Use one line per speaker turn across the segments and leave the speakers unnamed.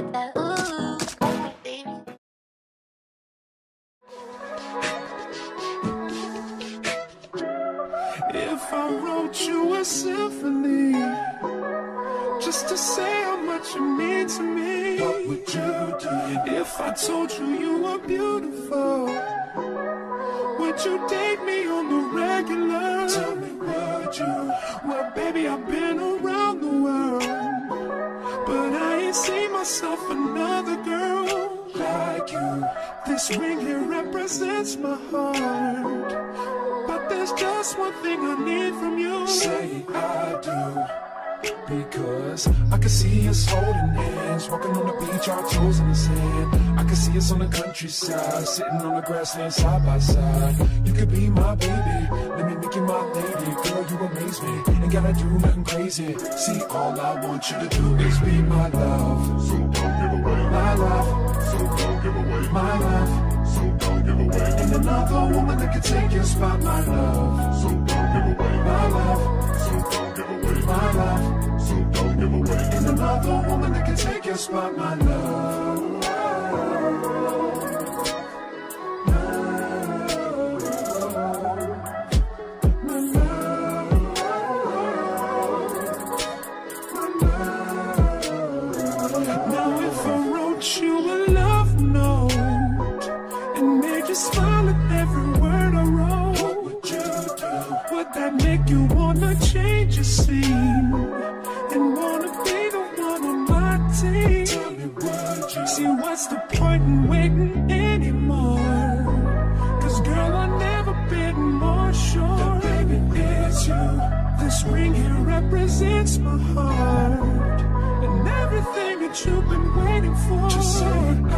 get that ooh, baby.
If I wrote you a symphony just to say how much you mean to me, what would you do? If I told you you were beautiful, would you date me on the regular? Tell me, would you? Well, baby, I've been myself another girl like you. This ring here represents my heart. But there's just one thing I need from you. Say I do. Because I can see us holding hands, walking on the beach, our toes in the sand. I can see us on the countryside, sitting on the grassland side by side. You could be my baby, let me make you my lady. Girl, you amaze me, ain't gotta do nothing crazy. See, all I want you to do is be my love. My love,
So don't give away.
my love.
So don't give away.
And another woman that can take your spot, my love.
So don't give away.
My love,
So don't give away.
my love.
So don't give away.
And another woman that can take your spot, my love. Made you smile at every word I wrote, what would you do? Would that make you wanna change your scene and wanna be the one on my team? Tell me, would you? See, what's the point in waiting anymore? Cause girl, I've never been more sure that baby it's you. This ring here represents my heart and everything that you've been waiting for. Just say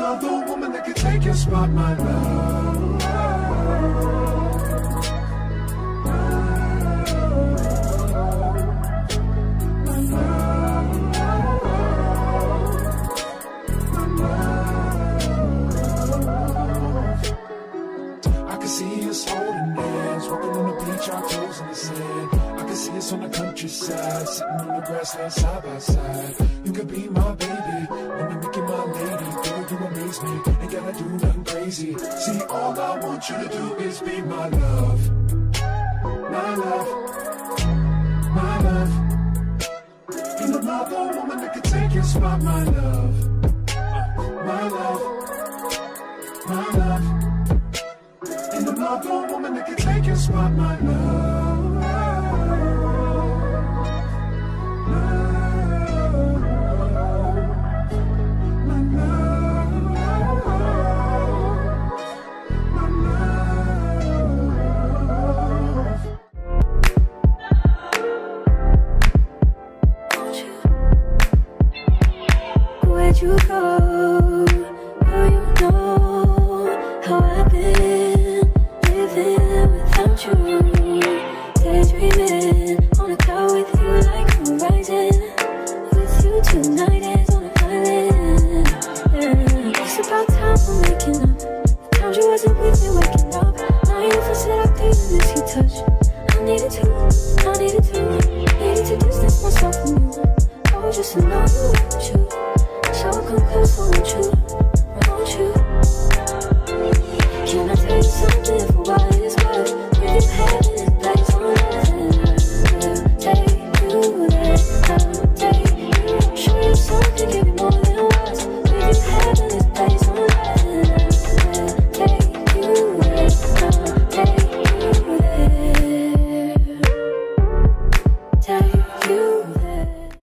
Another woman that can take your spot, my love. I can see us holding hands, walking on the beach, our toes in the sand. I can see us on the countryside, sitting on the grassland side by side. You could be my baby, me make you my lady. Girl, you amaze me, ain't gotta do nothing crazy. See, all I want you to do is be my love. My love, my love. And another woman that can take your spot, my love. My love, my love. And another woman that can take your spot, my love.
touch.